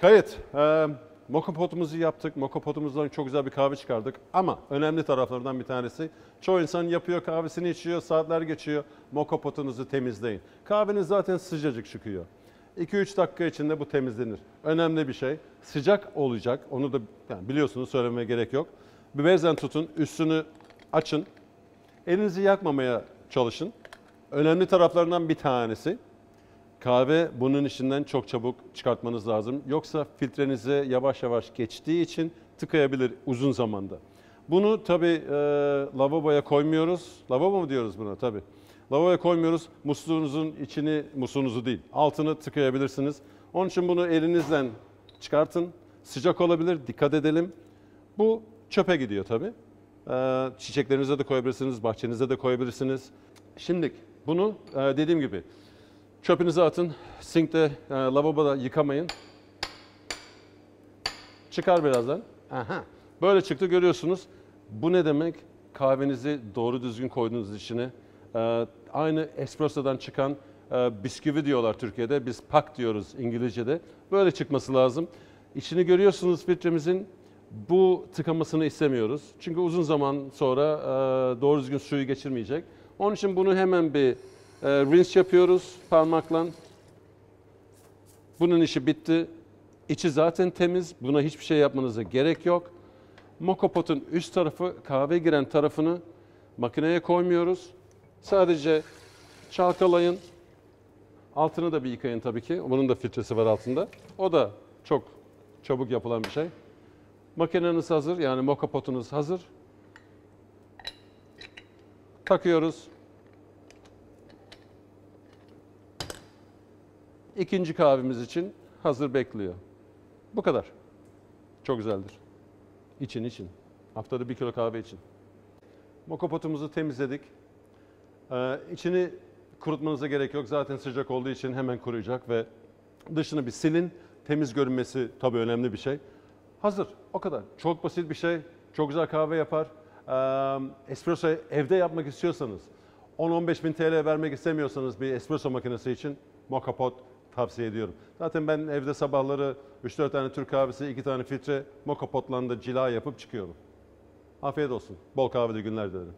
Kayıt. Ee, moka potumuzu yaptık. Moka potumuzdan çok güzel bir kahve çıkardık. Ama önemli taraflardan bir tanesi. Çoğu insan yapıyor kahvesini içiyor, saatler geçiyor. Moka potunuzu temizleyin. Kahveniz zaten sıcacık çıkıyor. 2-3 dakika içinde bu temizlenir. Önemli bir şey. Sıcak olacak. Onu da yani biliyorsunuz söylemeye gerek yok. Bir bezen tutun, üstünü açın. Elinizi yakmamaya çalışın. Önemli taraflarından bir tanesi. Kahve bunun içinden çok çabuk çıkartmanız lazım. Yoksa filtrenize yavaş yavaş geçtiği için tıkayabilir uzun zamanda. Bunu tabii e, lavaboya koymuyoruz. Lavabo mu diyoruz buna tabii. Lavaboya koymuyoruz. Musluğunuzun içini, musluğunuzu değil, altını tıkayabilirsiniz. Onun için bunu elinizden çıkartın. Sıcak olabilir, dikkat edelim. Bu çöpe gidiyor tabii. Ee, çiçeklerinize de koyabilirsiniz, bahçenize de koyabilirsiniz. Şimdi bunu e, dediğim gibi çöpünüze atın, sinkte, e, lavaboda yıkamayın. Çıkar birazdan. Aha. Böyle çıktı görüyorsunuz. Bu ne demek? Kahvenizi doğru düzgün koyduğunuz içine. e, aynı espressodan çıkan e, bisküvi diyorlar Türkiye'de. Biz pak diyoruz İngilizce'de. Böyle çıkması lazım. İçini görüyorsunuz filtremizin. Bu tıkamasını istemiyoruz. Çünkü uzun zaman sonra e, doğru düzgün suyu geçirmeyecek. Onun için bunu hemen bir e, rinse yapıyoruz parmakla. Bunun işi bitti. İçi zaten temiz. Buna hiçbir şey yapmanıza gerek yok. Mokopotun üst tarafı kahve giren tarafını makineye koymuyoruz. Sadece çalkalayın. Altını da bir yıkayın tabii ki. Bunun da filtresi var altında. O da çok çabuk yapılan bir şey. Makineniz hazır. Yani mokopotunuz hazır. Takıyoruz. İkinci kahvemiz için hazır bekliyor. Bu kadar. Çok güzeldir. İçin için. Haftada bir kilo kahve için. Mokopotumuzu temizledik. Ee, içini kurutmanıza gerek yok. Zaten sıcak olduğu için hemen kuruyacak ve dışını bir silin. Temiz görünmesi tabii önemli bir şey. Hazır. O kadar. Çok basit bir şey. Çok güzel kahve yapar. Ee, espresso evde yapmak istiyorsanız, 10-15 bin TL vermek istemiyorsanız bir espresso makinesi için Moka Pot tavsiye ediyorum. Zaten ben evde sabahları 3-4 tane Türk kahvesi, 2 tane filtre Moka Pot'la da cila yapıp çıkıyorum. Afiyet olsun. Bol kahveli günler dilerim.